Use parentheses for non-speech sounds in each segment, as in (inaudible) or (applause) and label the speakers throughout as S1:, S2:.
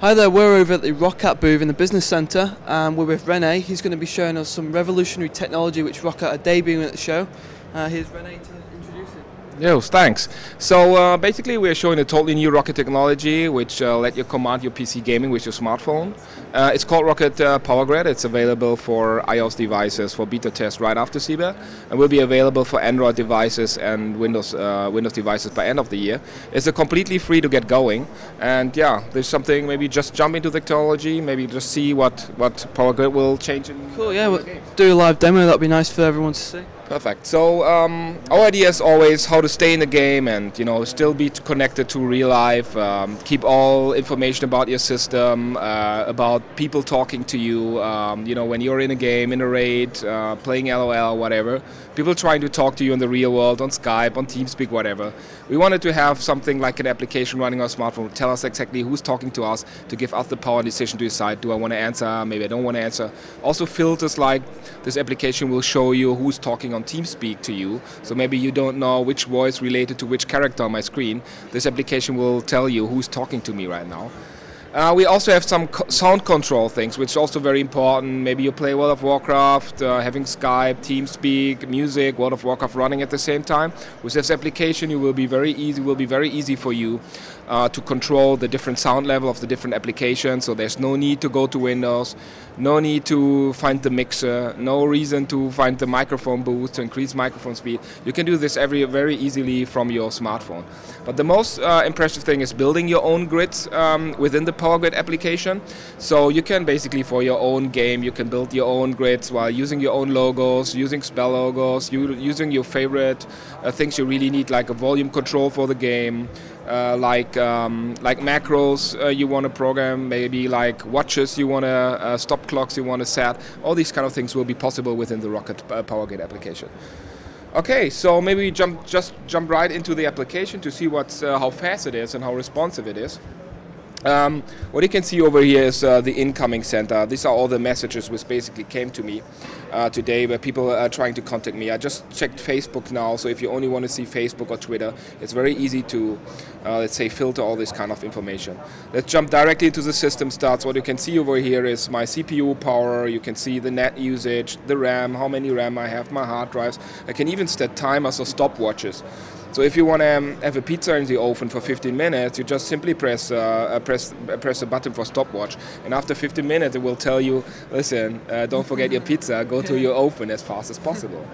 S1: Hi there, we're over at the Roccat booth in the Business Centre and we're with Rene. He's going to be showing us some revolutionary technology which Roccat are debuting at the show. Uh, here's Rene.
S2: Yes, thanks. So uh, basically, we're showing a totally new Roccat technology, which uh, let you command your PC gaming with your smartphone. Uh, it's called Roccat uh, Power Grid. It's available for iOS devices for beta test right after CeBIT, and will be available for Android devices and Windows uh, Windows devices by end of the year. It's a completely free to get going, and yeah, there's something. Maybe just jump into the technology. Maybe just see what what Power Grid will change. In
S1: Cool, yeah, we'll do a live demo. That'd be nice for everyone to see.
S2: Perfect. So um, our idea is always how to stay in the game and you know still be connected to real life. Um, keep all information about your system, uh, about people talking to you. Um, you know when you're in a game, in a raid, uh, playing LOL, whatever. People trying to talk to you in the real world on Skype, on TeamSpeak, whatever. We wanted to have something like an application running on smartphone, tell us exactly who's talking to us, to give us the power and decision to decide: do I want to answer? Maybe I don't want to answer. Also filters like this application will show you who's talking on TeamSpeak to you. So maybe you don't know which voice related to which character on my screen. This application will tell you who's talking to me right now. Uh, we also have some co sound control things, which is also very important. Maybe you play World of Warcraft, uh, having Skype, TeamSpeak, music, World of Warcraft running at the same time. With this application, you will be very easy. Will be very easy for you uh, to control the different sound level of the different applications. So there's no need to go to Windows, no need to find the mixer, no reason to find the microphone booth to increase microphone speed. You can do this every very easily from your smartphone. But the most uh, impressive thing is building your own grids um, within the Power Grid application. So you can basically for your own game, you can build your own grids while using your own logos, using spell logos, using your favorite uh, things you really need, like a volume control for the game, uh, like um, like macros uh, you want to program, maybe like watches you want to uh, stop clocks you want to set. All these kind of things will be possible within the Roccat uh, Power Grid application. Okay, so maybe jump just jump right into the application to see what's uh, how fast it is and how responsive it is. Um, what you can see over here is uh, the incoming center. These are all the messages which basically came to me uh, today where people are trying to contact me. I just checked Facebook now, so if you only want to see Facebook or Twitter, it's very easy to, uh, let's say, filter all this kind of information. Let's jump directly into the system stats. What you can see over here is my CPU power, you can see the net usage, the RAM, how many RAM I have, my hard drives. I can even set timers or stopwatches. So if you want to um, have a pizza in the oven for 15 minutes, you just simply press uh, press press a button for stopwatch, and after 15 minutes it will tell you, listen, uh, don't forget your pizza, go to your oven as fast as possible.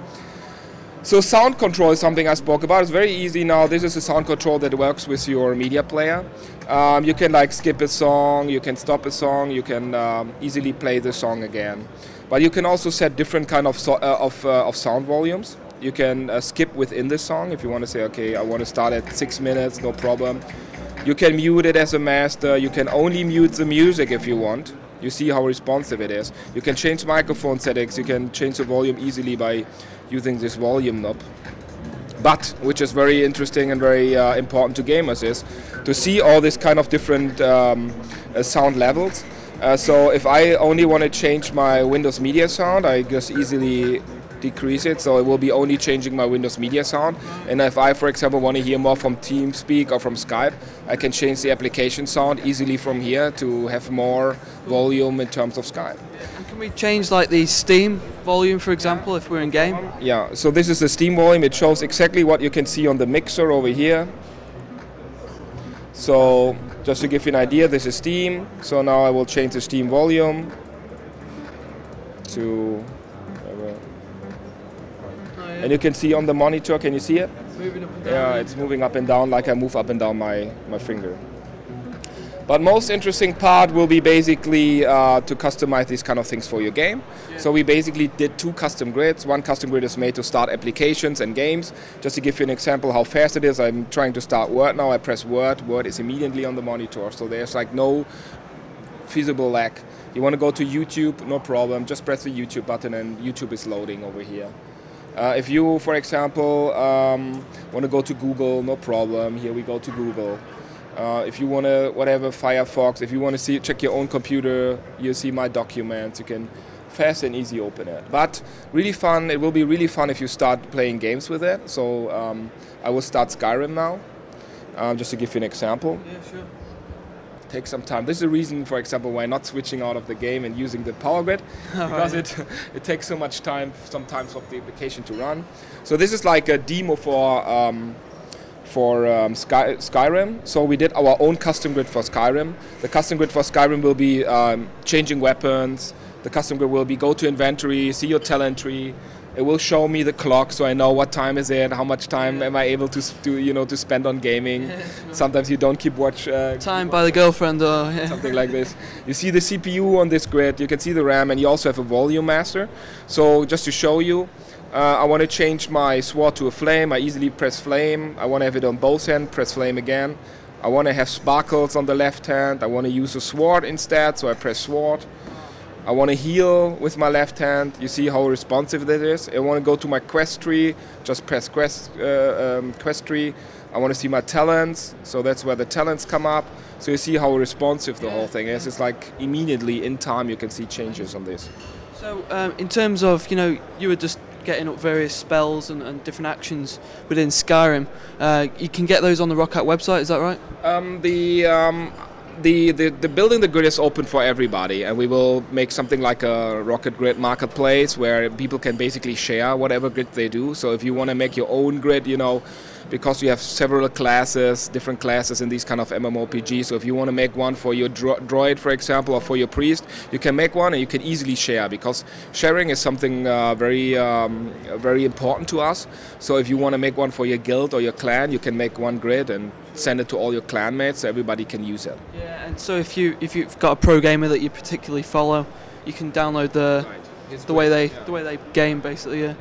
S2: So sound control is something I spoke about. It's very easy now. This is a sound control that works with your media player. Um, you can like skip a song, you can stop a song, you can um, easily play the song again. But you can also set different kind of so, uh, of, uh, of sound volumes. You can uh, skip within the song if you want to say, okay, I want to start at six minutes, no problem. You can mute it as a master. You can only mute the music if you want. You see how responsive it is. You can change microphone settings. You can change the volume easily by using this volume knob. But, which is very interesting and very uh, important to gamers, is to see all these kind of different um, uh, sound levels. Uh, so if I only want to change my Windows Media sound, I just easily decrease it. So it will be only changing my Windows Media sound. And if I, for example, want to hear more from TeamSpeak or from Skype, I can change the application sound easily from here to have more volume in terms of Skype.
S1: And can we change like the Steam volume, for example, if we're in game?
S2: Yeah, so this is the Steam volume. It shows exactly what you can see on the mixer over here. So just to give you an idea, this is Steam. So now I will change the Steam volume to and you can see on the monitor, can you see it?
S1: Moving up and down.
S2: Yeah, it's moving up and down like I move up and down my, my finger. But most interesting part will be basically uh, to customize these kind of things for your game. Yeah. So we basically did two custom grids. One custom grid is made to start applications and games. Just to give you an example how fast it is, I'm trying to start Word now. I press Word, Word is immediately on the monitor. So there's like no feasible lag. You want to go to YouTube, no problem. Just press the YouTube button and YouTube is loading over here. Uh, if you, for example, um, want to go to Google, no problem. Here we go to Google. Uh, if you want to, whatever, Firefox, if you want to see, check your own computer, you see my documents, you can fast and easy open it. But really fun, it will be really fun if you start playing games with it. So um, I will start Skyrim now, um, just to give you an example.
S1: Yeah, sure.
S2: Takes some time. This is a reason, for example, why not switching out of the game and using the Power Grid (laughs) because it (laughs) it takes so much time sometimes for the application to run. So this is like a demo for. Um, for um, Sky, Skyrim. So we did our own custom grid for Skyrim. The custom grid for Skyrim will be um, changing weapons. The custom grid will be go to inventory, see your talent tree. It will show me the clock, so I know what time is it, how much time am I able to do, you know, to spend on gaming. (laughs) Sometimes you don't keep watch. Uh,
S1: time by the girlfriend or yeah.
S2: something like this. You see the CPU on this grid. You can see the RAM, and you also have a volume master. So just to show you, uh, I want to change my sword to a flame. I easily press flame. I want to have it on both hands, press flame again. I want to have sparkles on the left hand. I want to use a sword instead, so I press sword. I want to heal with my left hand. You see how responsive that is. I want to go to my quest tree. Just press quest, uh, um, quest tree. I want to see my talents. So that's where the talents come up. So you see how responsive the whole thing is. It's like immediately in time you can see changes on this.
S1: So um, in terms of you know you were just getting up various spells and, and different actions within Skyrim. Uh, you can get those on the Roccat website, is that right?
S2: Um, the, um, the, the, the building the grid is open for everybody, and we will make something like a Roccat Grid marketplace where people can basically share whatever grid they do. So if you want to make your own grid, you know, because you have several classes, different classes in these kind of MMORPG. So if you want to make one for your dro- druid, for example, or for your priest, you can make one and you can easily share because sharing is something uh, very, um, very important to us. So if you want to make one for your guild or your clan, you can make one grid and send it to all your clanmates so everybody can use it.
S1: Yeah, and so if you if you've got a pro gamer that you particularly follow, you can download the
S2: Right.
S1: the way they the way they game basically. Yeah.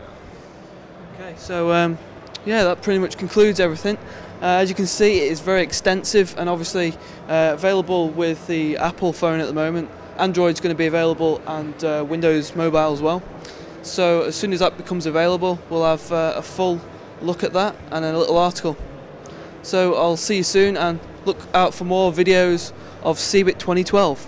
S1: Okay, so um, yeah, that pretty much concludes everything. Uh, as you can see, it is very extensive and obviously uh, available with the Apple phone at the moment. Android's going to be available and uh, Windows Mobile as well. So as soon as that becomes available, we'll have uh, a full look at that and a little article. So I'll see you soon and look out for more videos of CeBIT 2012.